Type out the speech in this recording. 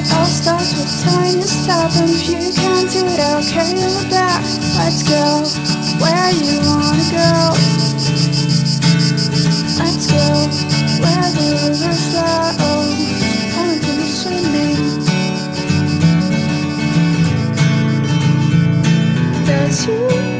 It all starts with tiny if You can do it, I'll carry you back. Let's go where you wanna go. Let's go where the river flows and we're swimming. That's you.